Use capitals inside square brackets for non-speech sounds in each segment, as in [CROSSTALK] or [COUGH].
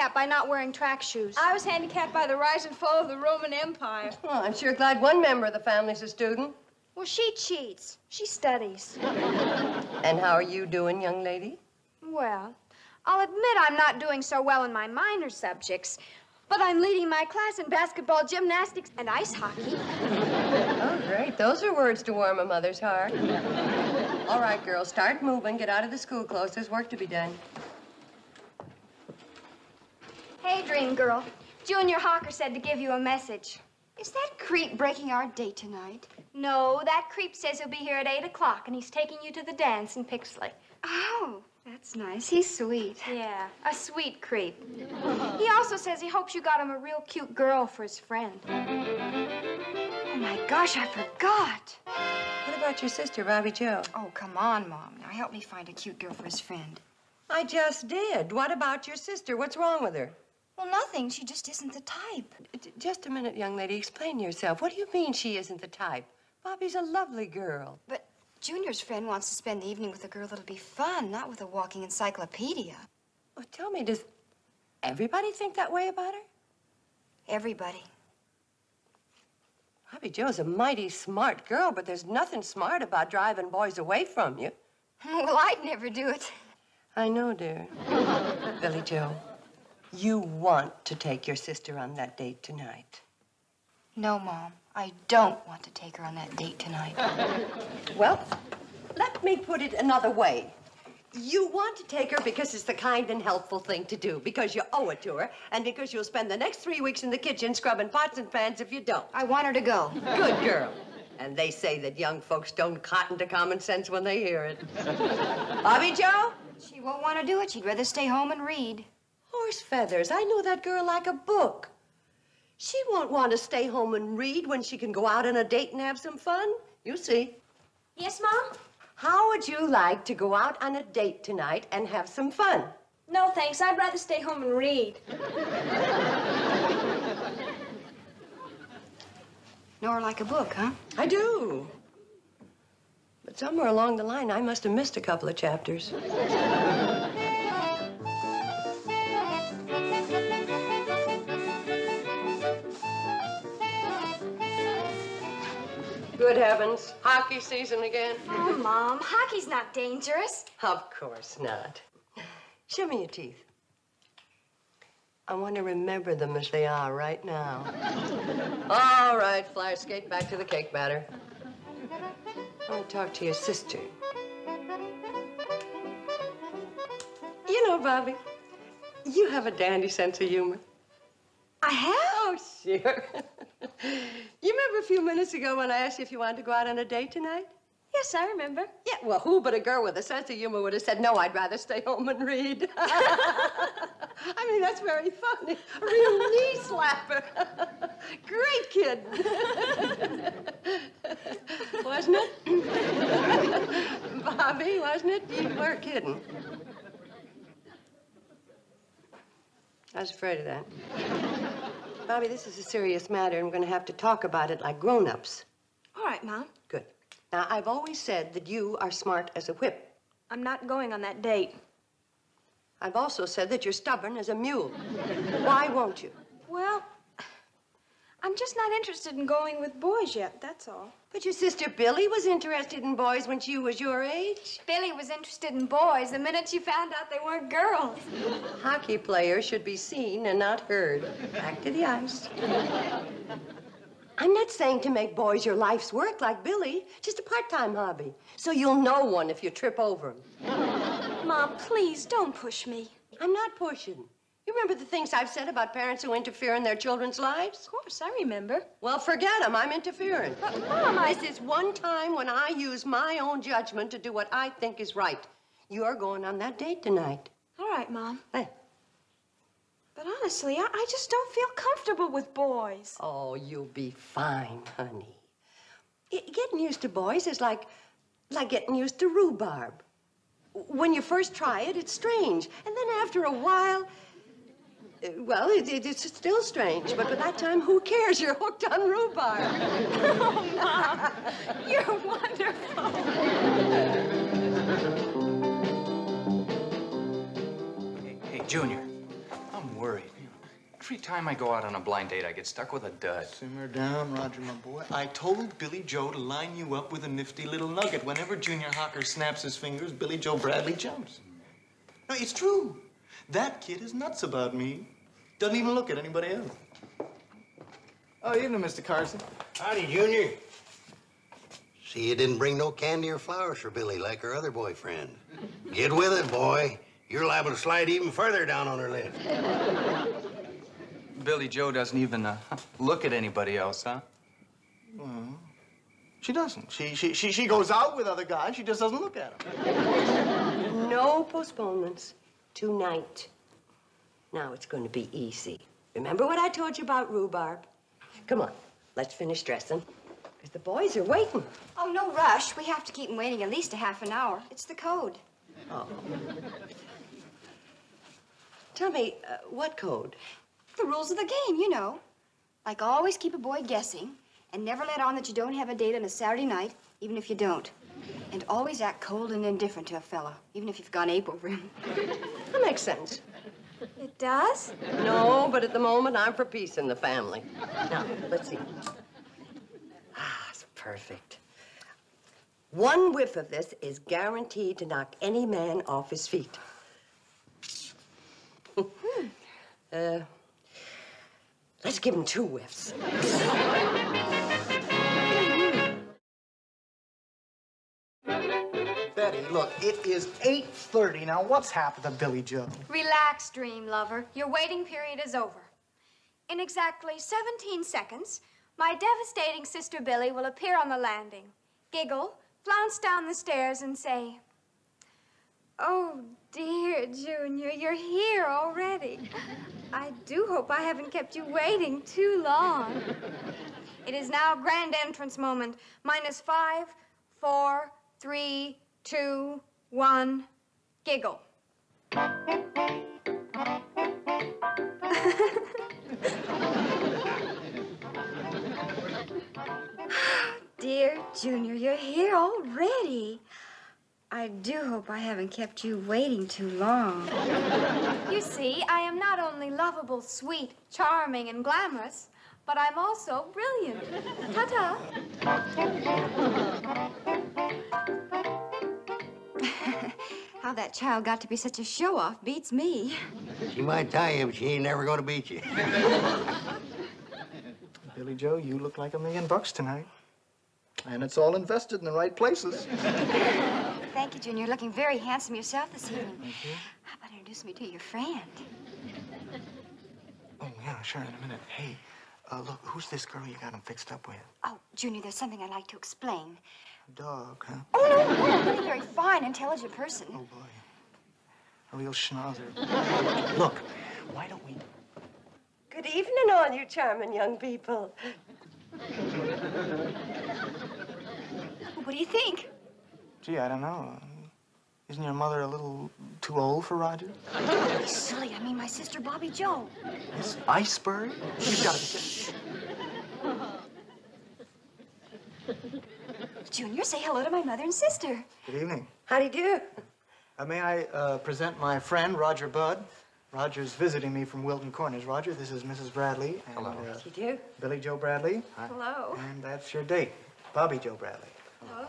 handicapped by not wearing track shoes. I was handicapped by the rise and fall of the Roman Empire. Well, I'm sure glad one member of the family's a student. Well, she cheats. She studies. [LAUGHS] And how are you doing, young lady? Well, I'll admit I'm not doing so well in my minor subjects, but I'm leading my class in basketball, gymnastics, and ice hockey. [LAUGHS] Oh, great. Those are words to warm a mother's heart. All right, girls, start moving. Get out of the school clothes. There's work to be done. Hey, Dream Girl. Junior Hawker said to give you a message. Is that creep breaking our date tonight? No, that creep says he'll be here at 8 o'clock, and he's taking you to the dance in Pixley. Oh, that's nice. He's sweet. Yeah, a sweet creep. He also says he hopes you got him a real cute girl for his friend. Oh my gosh, I forgot. What about your sister, Bobbie Jo? Oh, come on, Mom. Now help me find a cute girl for his friend. I just did. What about your sister? What's wrong with her? Well, nothing. She just isn't the type. Uh, just a minute, young lady. Explain yourself. What do you mean she isn't the type? Bobby's a lovely girl. But Junior's friend wants to spend the evening with a girl that'll be fun, not with a walking encyclopedia. Well, tell me, does everybody think that way about her? Everybody. Bobbie Jo's a mighty smart girl, but there's nothing smart about driving boys away from you. [LAUGHS] Well, I'd never do it. I know, dear. [LAUGHS] Billie Jo, you want to take your sister on that date tonight. No, Mom. I don't want to take her on that date tonight. [LAUGHS] Well, let me put it another way. You want to take her because it's the kind and helpful thing to do, because you owe it to her, and because you'll spend the next three weeks in the kitchen scrubbing pots and pans if you don't. I want her to go. Good girl. And they say that young folks don't cotton to common sense when they hear it. [LAUGHS] Bobbie Jo? She won't want to do it. She'd rather stay home and read. Horse feathers. I know that girl like a book. She won't want to stay home and read when she can go out on a date and have some fun. You see. Yes, Mom? How would you like to go out on a date tonight and have some fun? No, thanks. I'd rather stay home and read. Know her like a book, huh? I do. But somewhere along the line, I must have missed a couple of chapters. Good heavens. Hockey season again? Oh, Mom, hockey's not dangerous. Of course not. Show me your teeth. I want to remember them as they are right now. [LAUGHS] All right, flyer skate back to the cake batter. I want to talk to your sister. You know, Bobby, you have a dandy sense of humor. I have? Oh, sure. [LAUGHS] you remember a few minutes ago when I asked you if you wanted to go out on a date tonight? Yes, I remember. Yeah, well, who but a girl with a sense of humor would have said, no, I'd rather stay home and read. [LAUGHS] I mean, that's very funny. A real [LAUGHS] knee slapper. Great kid. wasn't it? Bobby, wasn't it? You were kidding. Hmm? I was afraid of that. Bobby, this is a serious matter, and we're going to have to talk about it like grown-ups. All right, Mom. Good. Now, I've always said that you are smart as a whip. I'm not going on that date. I've also said that you're stubborn as a mule. Why won't you? Well, I'm just not interested in going with boys yet, that's all. But your sister Billy was interested in boys when she was your age. Billy was interested in boys the minute she found out they weren't girls. [LAUGHS] Hockey players should be seen and not heard. Back to the ice. I'm not saying to make boys your life's work like Billy, just a part-time hobby. So you'll know one if you trip over him. Mom, please don't push me. I'm not pushing. You remember the things I've said about parents who interfere in their children's lives? Of course, I remember. Well, forget them. I'm interfering. But, Mom, I... This is one time when I use my own judgment to do what I think is right. You're going on that date tonight. All right, Mom. Hey. But honestly, I, I just don't feel comfortable with boys. Oh, you'll be fine, honey. I- getting used to boys is like, like getting used to rhubarb. When you first try it, it's strange. And then after a while, uh, well, it, it, it's still strange, but by that time, who cares? You're hooked on rhubarb. [LAUGHS] oh, Mom, you're wonderful. Hey, hey, Junior, I'm worried. Every time I go out on a blind date, I get stuck with a dud. Simmer down, Roger, my boy. I told Billie Jo to line you up with a nifty little nugget. Whenever Junior Hawker snaps his fingers, Billie Jo Bradley jumps. No, it's true. That kid is nuts about me. Doesn't even look at anybody else. Oh, evening, Mr. Carson. Howdy, Junior. See, you didn't bring no candy or flowers for Billy like her other boyfriend. Get with it, boy. You're liable to slide even further down on her list. Billie Jo doesn't even uh, look at anybody else, huh? Well, She doesn't. She, she, she, she goes out with other guys. She just doesn't look at them. No postponements. Tonight. Now it's going to be easy. Remember what I told you about rhubarb? Come on, let's finish dressing. Because the boys are waiting. Oh, no rush. We have to keep them waiting at least a half an hour. It's the code. Oh. Tell me, uh, what code? The rules of the game, you know. Like always keep a boy guessing and never let on that you don't have a date on a Saturday night, even if you don't. And always act cold and indifferent to a fella, even if you've gone ape over him. [LAUGHS] That makes sense. It does? No, but at the moment, I'm for peace in the family. Now, let's see. Ah, it's perfect. One whiff of this is guaranteed to knock any man off his feet. uh, let's give him two whiffs. Look, it is 8.30. Now, what's happened to Billie Jo? Relax, dream lover. Your waiting period is over. In exactly 17 seconds, my devastating sister Billy will appear on the landing, giggle, flounce down the stairs, and say, Oh, dear Junior, you're here already. I do hope I haven't kept you waiting too long. It is now grand entrance moment. Minus five, four, three, two, one, giggle. [LAUGHS] Dear Junior, you're here already. I do hope I haven't kept you waiting too long. you see, I am not only lovable, sweet, charming, and glamorous, but I'm also brilliant. Ta-ta. How that child got to be such a show-off beats me. She might tie you, but she ain't never gonna beat you. [LAUGHS] Billie Jo, you look like a million bucks tonight. And it's all invested in the right places. [LAUGHS] Thank you, Junior. You're looking very handsome yourself this evening. How about introducing me to your friend? Oh, yeah, sure, in a minute. Hey, uh, look, who's this girl you got him fixed up with? Oh, Junior, there's something I'd like to explain. Dog, huh? Oh, no, no, really very fine, intelligent person. Oh, boy. A real schnauzer. [LAUGHS] Look, why don't we... Good evening, all you charming young people. What do you think? Gee, I don't know. Isn't your mother a little too old for Roger? You're silly. I mean, my sister Bobbie Jo. This iceberg? You've got to be Junior, say hello to my mother and sister. Good evening. How do you do? Uh, may I uh, present my friend, Roger Budd? Roger's visiting me from Wilton Corners. Roger, this is Mrs. Bradley. And, Hello. Uh, You do? Billie Jo Bradley. Hello. And that's your date, Bobbie Jo Bradley. Hello.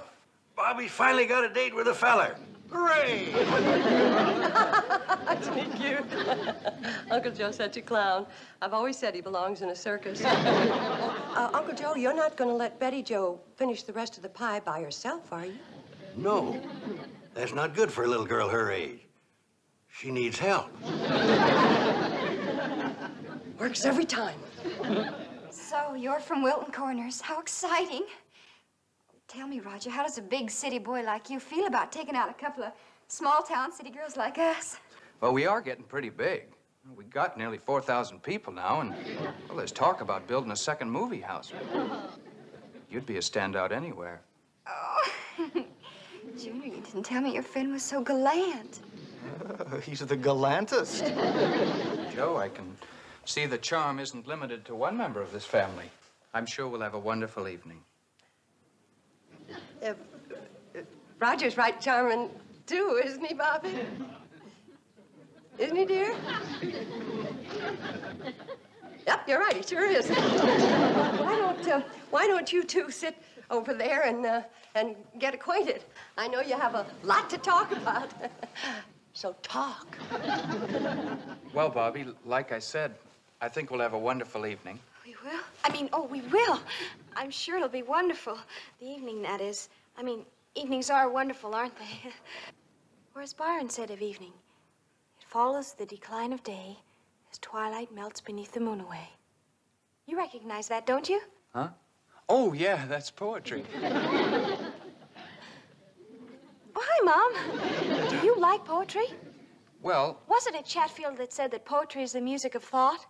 Bobby finally got a date with a feller. Hooray! cute. Uncle Joe's such a clown. I've always said he belongs in a circus. [LAUGHS] uh, Uncle Joe, you're not going to let Betty Jo finish the rest of the pie by herself, are you? No, that's not good for a little girl her age. She needs help. Works every time. So, you're from Wilton Corners. How exciting. Tell me, Roger, how does a big city boy like you feel about taking out a couple of small town city girls like us? Well, we are getting pretty big. We've got nearly 4,000 people now, and well, there's talk about building a second movie house. You'd be a standout anywhere. Oh, [LAUGHS] Junior, you didn't tell me your friend was so gallant. Uh, he's the gallantest. Joe, I can see the charm isn't limited to one member of this family. I'm sure we'll have a wonderful evening. Uh, Roger's right charming, too, isn't he, Bobby? Isn't he, dear? yep, you're right. He sure is. why don't uh, Why don't you two sit over there and uh, and get acquainted? I know you have a lot to talk about. [LAUGHS] so talk. Well, Bobby, like I said, I think we'll have a wonderful evening. We will? I mean, oh, we will. I'm sure it'll be wonderful. The evening, that is. I mean, evenings are wonderful, aren't they? [LAUGHS] or as Byron said of evening, it follows the decline of day as twilight melts beneath the moon away. You recognize that, don't you? Huh? Oh, yeah, that's poetry. [LAUGHS] Oh, hi, Mom. Do you like poetry? Well, Wasn't it Chatfield that said that poetry is the music of thought?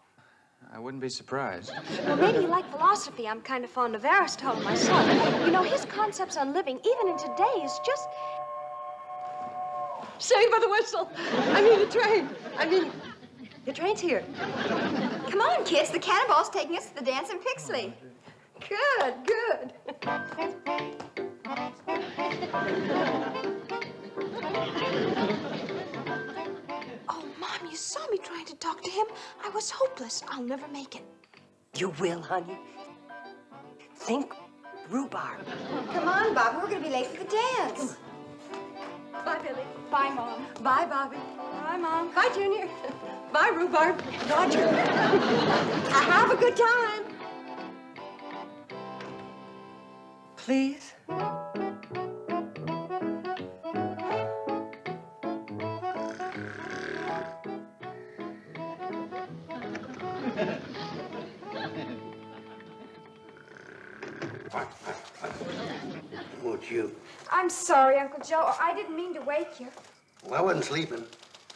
I wouldn't be surprised. Well, maybe you like philosophy. I'm kind of fond of Aristotle myself. You know, his concepts on living, even in today, is just. Saved by the whistle. I mean, the train. I mean, the train's here. Come on, kids. The cannonball's taking us to the dance in Pixley. Good, good. [LAUGHS] Mom, you saw me trying to talk to him. I was hopeless. I'll never make it. You will, honey. Think rhubarb. Come on, Bob. We're going to be late for the dance. Bye, Billy. Bye, Mom. Bye, Bobby. Bye, Mom. Bye, Junior. Bye, rhubarb. Roger. Have a good time. Please. Won't you? I'm sorry, Uncle Joe. I didn't mean to wake you. Well, I wasn't sleeping.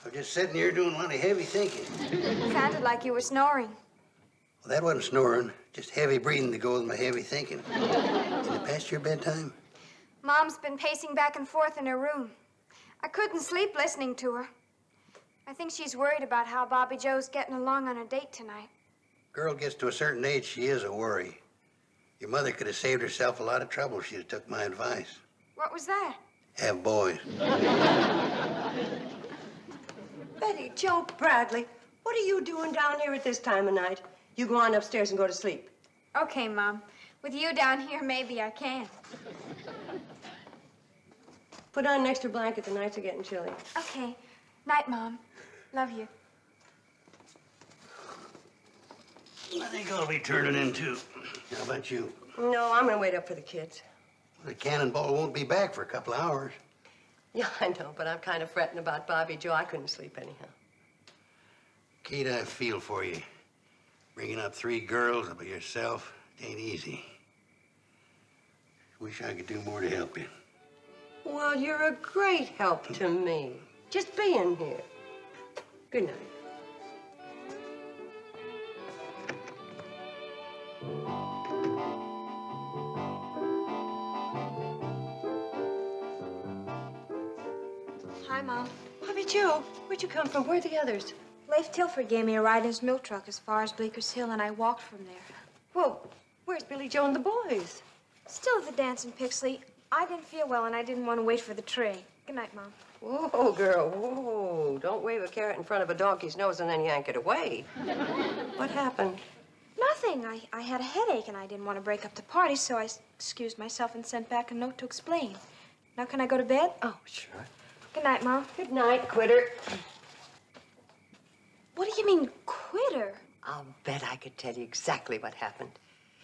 I was just sitting here doing a lot of heavy thinking. It sounded like you were snoring. Well, that wasn't snoring, just heavy breathing to go with my heavy thinking. Is it past your bedtime? Mom's been pacing back and forth in her room. I couldn't sleep listening to her. I think she's worried about how Bobbie Jo's getting along on a date tonight. Girl gets to a certain age, she is a worry. Your mother could have saved herself a lot of trouble if she'd have took my advice. What was that? Have boys. [LAUGHS] Betty, Joe Bradley, what are you doing down here at this time of night? You go on upstairs and go to sleep. Okay, Mom. With you down here, maybe I can. Put on an extra blanket. The nights are getting chilly. Okay. Night, Mom. Love you. I think I'll be turning in too. How about you? No, I'm gonna wait up for the kids. The cannonball won't be back for a couple of hours. Yeah, [LAUGHS] I know, but I'm kind of fretting about Bobbie Jo. I couldn't sleep anyhow. Kate, I feel for you. Bringing up three girls by yourself ain't easy. Wish I could do more to help you. Well, you're a great help to me. Just being here. Good night. Where'd you come from? Where are the others? Leif Tilford gave me a ride in his milk truck as far as Bleeker's Hill, and I walked from there. Well, where's Billie Jo and the boys? Still at the dance in Pixley. I didn't feel well, and I didn't want to wait for the train. Good night, Mom. Whoa, girl, whoa. Don't wave a carrot in front of a donkey's nose and then yank it away. [LAUGHS] what happened? Nothing. I, I had a headache, and I didn't want to break up the party, so I excused myself and sent back a note to explain. Now, can I go to bed? Oh, sure. Good night, Mom. Good night, quitter. What do you mean, quitter? I'll bet I could tell you exactly what happened.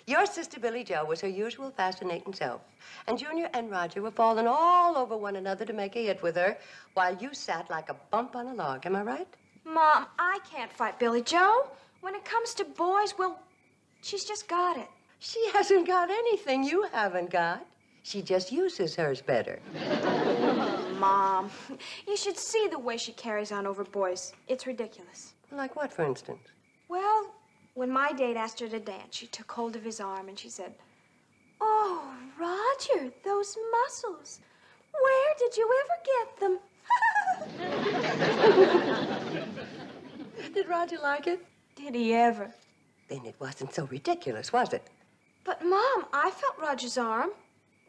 Your sister Billie Jo was her usual fascinating self, and Junior and Roger were falling all over one another to make a hit with her, while you sat like a bump on a log. Am I right? Mom, I can't fight Billie Jo. When it comes to boys, well, she's just got it. She hasn't got anything you haven't got. She just uses hers better. [LAUGHS] Mom, you should see the way she carries on over boys. It's ridiculous. Like what, for instance? Well, when my date asked her to dance, she took hold of his arm and she said, Oh, Roger, those muscles. Where did you ever get them? [LAUGHS] Did Roger like it? did he ever? Then it wasn't so ridiculous, was it? But, Mom, I felt Roger's arm.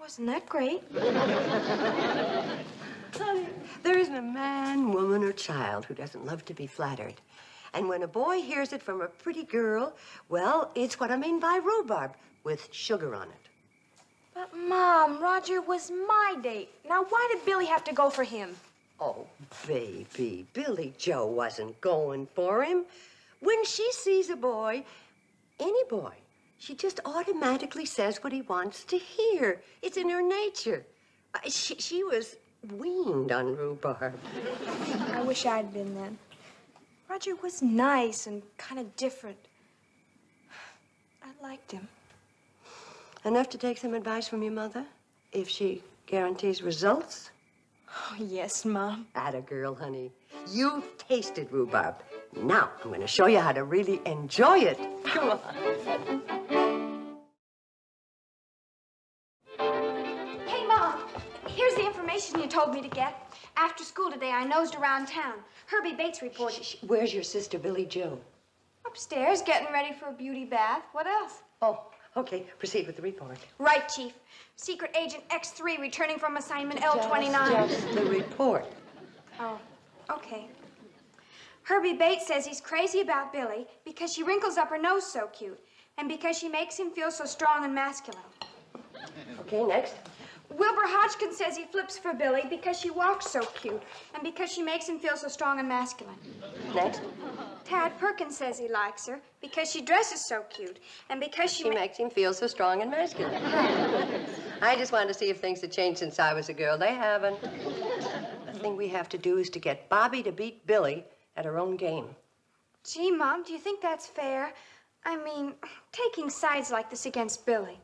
Wasn't that great? [LAUGHS] Honey, there isn't a man, woman, or child who doesn't love to be flattered. And when a boy hears it from a pretty girl, well, it's what I mean by rhubarb, with sugar on it. But, Mom, Roger was my date. Now, why did Billy have to go for him? Oh, baby, Billie Jo wasn't going for him. When she sees a boy, any boy, she just automatically says what he wants to hear. It's in her nature. Uh, She, she was weaned on rhubarb. I wish I'd been then. Roger was nice and kind of different. I liked him. Enough to take some advice from your mother, if she guarantees results. Oh, yes, Mom. Atta girl, honey. You've tasted rhubarb. Now I'm going to show you how to really enjoy it. Come on. After school today, I nosed around town. Herbie Bates reported she... Where's your sister, Billie Jo? Upstairs, getting ready for a beauty bath. What else? Oh, okay. Proceed with the report. Right, Chief. Secret Agent X3 returning from assignment L29. Just the report. Oh, okay. Herbie Bates says he's crazy about Billy because she wrinkles up her nose so cute and because she makes him feel so strong and masculine. Okay, next. Wilbur Hodgkin says he flips for Billy because she walks so cute and because she makes him feel so strong and masculine. Next. Tad Perkins says he likes her because she dresses so cute and because she, She ma- makes him feel so strong and masculine. [LAUGHS] I just wanted to see if things had changed since I was a girl. They haven't. The thing we have to do is to get Bobby to beat Billy at her own game. Gee, Mom, do you think that's fair? I mean, taking sides like this against Billy.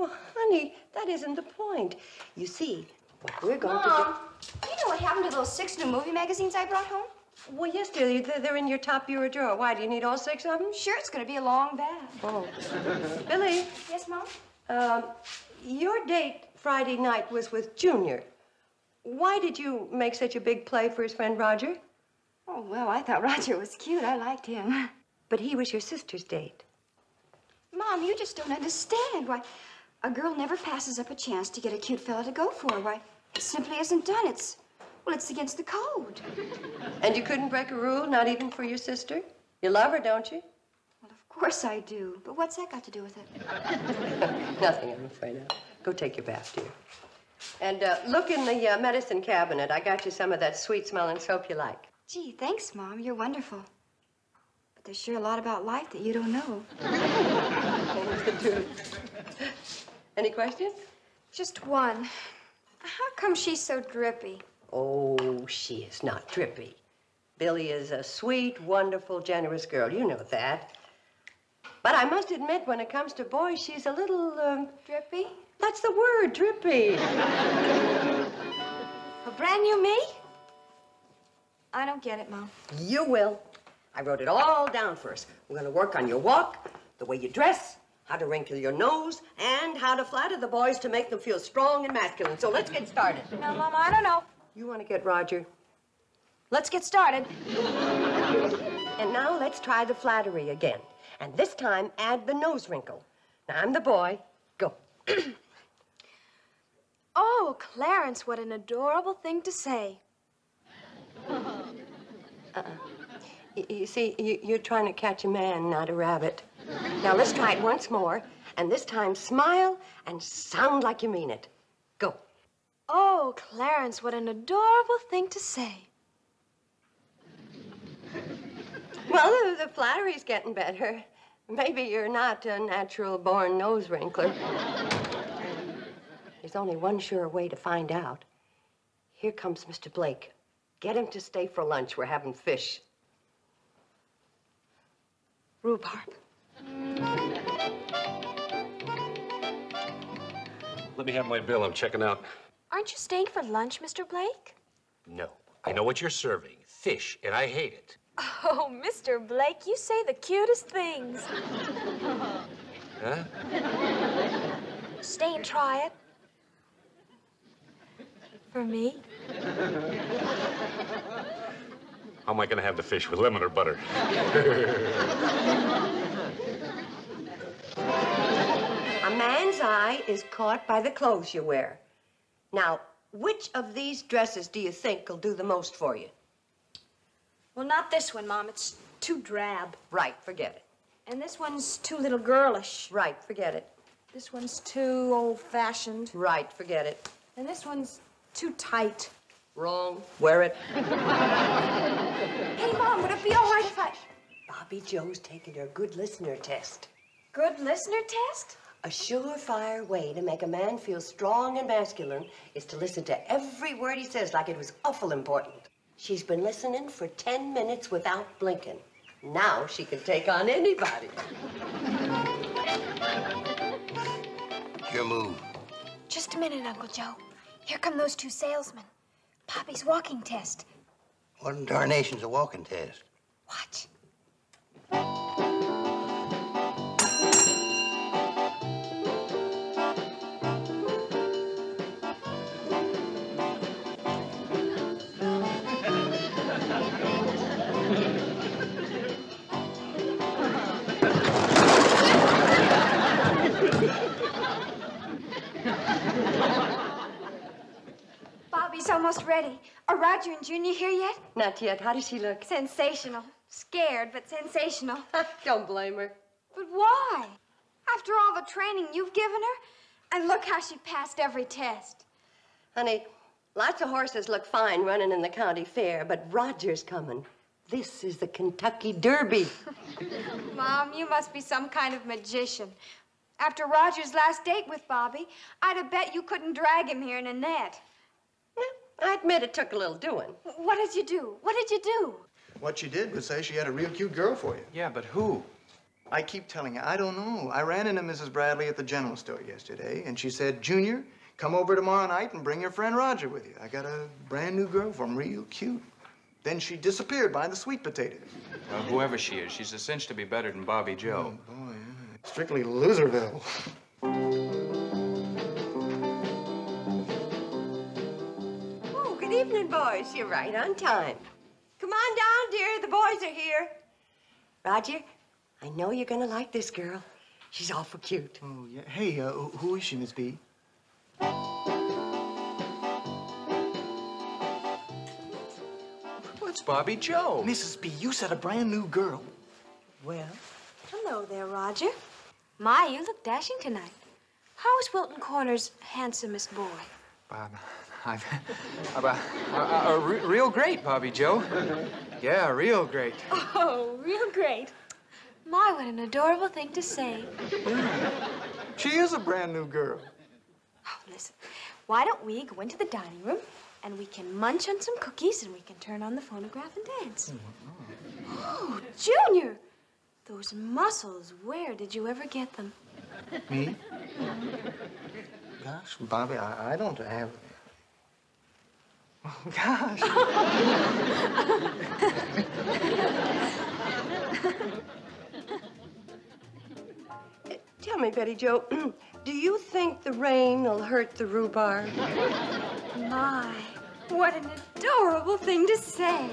Well, honey, that isn't the point. You see, what we're going to Mom, do you know what happened to those six new movie magazines I brought home? Well, yes, dear, they're, in your top bureau drawer. Why, do you need all six of them? Sure, it's gonna be a long bath. Oh. Billy, Yes, Mom? um, your date Friday night was with Junior. Why did you make such a big play for his friend Roger? Oh, well, I thought [LAUGHS] Roger was cute. I liked him. But he was your sister's date. Mom, you just don't understand. Why, a girl never passes up a chance to get a cute fella to go for. Why, it simply isn't done. It's, well, it's against the code. And you couldn't break a rule, not even for your sister? You love her, don't you? Well, of course I do. But what's that got to do with it? [LAUGHS] Nothing, I'm afraid of. Go take your bath, dear. And uh, look in the uh, medicine cabinet. I got you some of that sweet smelling soap you like. Gee, thanks, Mom. You're wonderful. But there's sure a lot about life that you don't know. That's the truth. Any questions? Just one. How come she's so drippy? Oh, she is not drippy. Billy is a sweet, wonderful, generous girl. You know that. But I must admit, when it comes to boys, she's a little, um, Drippy? that's the word, drippy. [LAUGHS] A brand new me? I don't get it, Mom. You will. I wrote it all down for us. We're going to work on your walk, the way you dress, how to wrinkle your nose, and how to flatter the boys to make them feel strong and masculine. So let's get started. No, Mama, I don't know. You want to get Roger? Let's get started. And now let's try the flattery again. And this time, add the nose wrinkle. Now, I'm the boy. Go. [CLEARS THROAT] Oh, Clarence, what an adorable thing to say. Uh-uh. Y- You see, you're trying to catch a man, not a rabbit. Now, let's try it once more. And this time, smile and sound like you mean it. Go. Oh, Clarence, what an adorable thing to say. [LAUGHS] Well, the, the flattery's getting better. Maybe you're not a natural born nose wrinkler. There's only one sure way to find out. Here comes Mr. Blake. Get him to stay for lunch. We're having fish. Rhubarb. Let me have my bill. I'm checking out. Aren't you staying for lunch, Mr. Blake? No. I know what you're serving. Fish, and I hate it. Oh, Mr. Blake, you say the cutest things. Huh? Stay and try it. For me? How am I gonna have the fish with lemon or butter? [LAUGHS] A man's eye is caught by the clothes you wear. Now, which of these dresses do you think will do the most for you? Well, not this one, Mom. It's too drab. Right, forget it. And this one's too little girlish. Right, forget it. This one's too old-fashioned. Right, forget it. And this one's too tight. Wrong. Wear it. [LAUGHS] Hey, Mom, would it be all right if I... Bobby Joe's taking her good listener test. Good listener test? A surefire way to make a man feel strong and masculine is to listen to every word he says like it was awful important. She's been listening for 10 minutes without blinking. Now she can take on anybody. Your move. Just a minute, Uncle Joe. Here come those two salesmen. Poppy's walking test. What in darnation's a walking test? Watch. Junior here yet? Not yet. How does she look? Sensational. Scared, but sensational. [LAUGHS] Don't blame her. But why? After all the training you've given her? And look how she passed every test. Honey, lots of horses look fine running in the county fair, but Roger's coming. This is the Kentucky Derby. [LAUGHS] Mom, you must be some kind of magician. After Roger's last date with Bobby, I'd have bet you couldn't drag him here in a net. I admit it took a little doing. What did you do? What did you do? What she did was say she had a real cute girl for you. Yeah, but who? I keep telling you, I don't know. I ran into Mrs. Bradley at the general store yesterday, and she said, Junior, come over tomorrow night and bring your friend Roger with you. I got a brand new girl for him, real cute. Then she disappeared behind the sweet potatoes. Well, whoever she is, she's a cinch to be better than Bobbie Jo. Oh, Boy, yeah. strictly Loserville. Boys. You're right on time. Come on down, dear. The boys are here. Roger, I know you're gonna like this girl. She's awful cute. Oh, yeah. Hey, uh, who is she, Miss B? What's Bobbie Jo? Mrs. B, you said a brand new girl. Well, Hello there, Roger. My, you look dashing tonight. How is Wilton Corner's handsomest boy? Bob, I've, I've, uh, uh, uh, re- real great, Bobbie Jo. Yeah, real great. Oh, real great. My, what an adorable thing to say. She is a brand new girl. Oh, listen, why don't we go into the dining room and we can munch on some cookies and we can turn on the phonograph and dance? Oh, Junior! Those muscles, where did you ever get them? Me? Gosh, Bobby, I, I don't have. Oh, gosh. tell me, Betty Jo, [CLEARS THROAT] do you think the rain will hurt the rhubarb? My, what an adorable thing to say.